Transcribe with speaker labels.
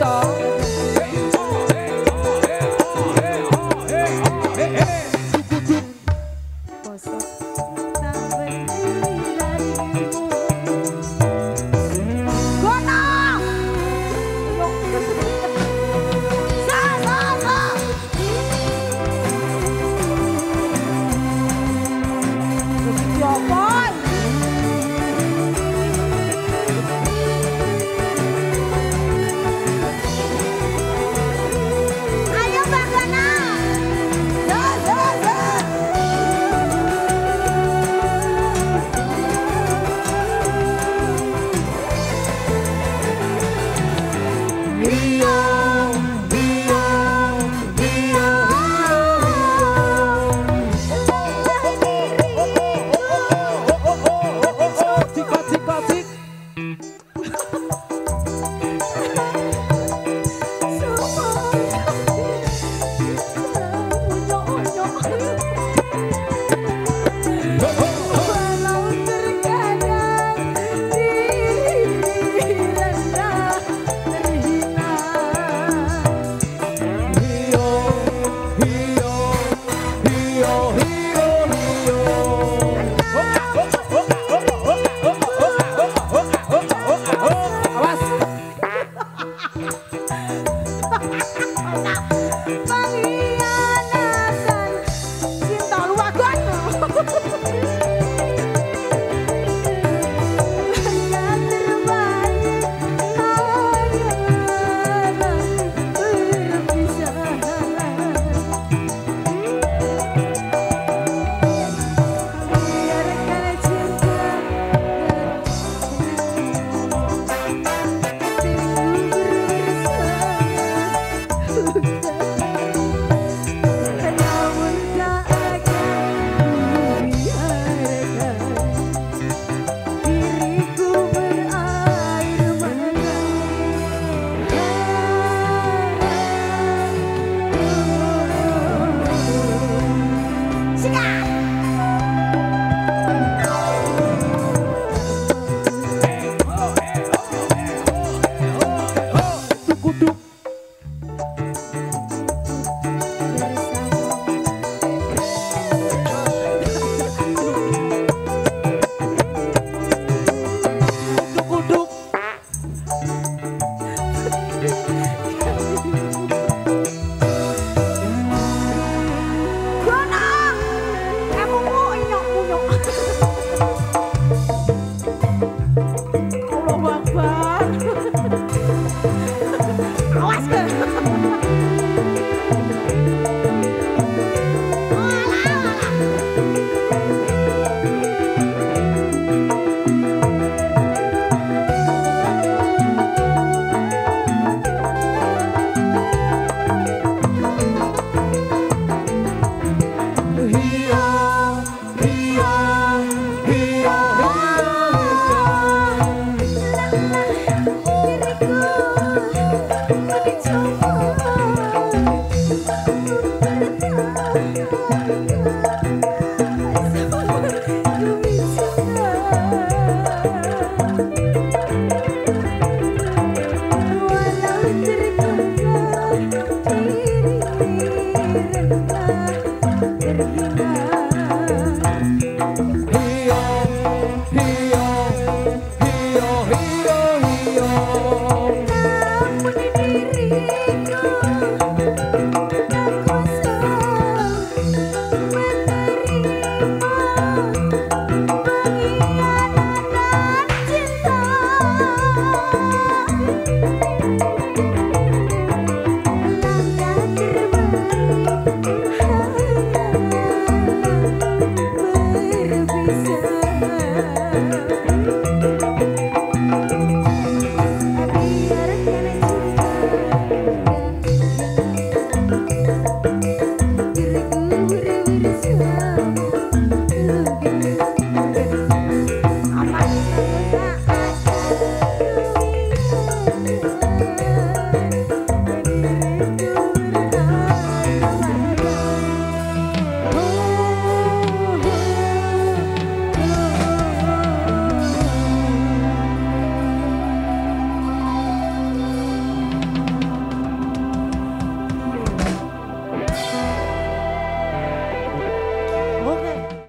Speaker 1: Tàu
Speaker 2: Never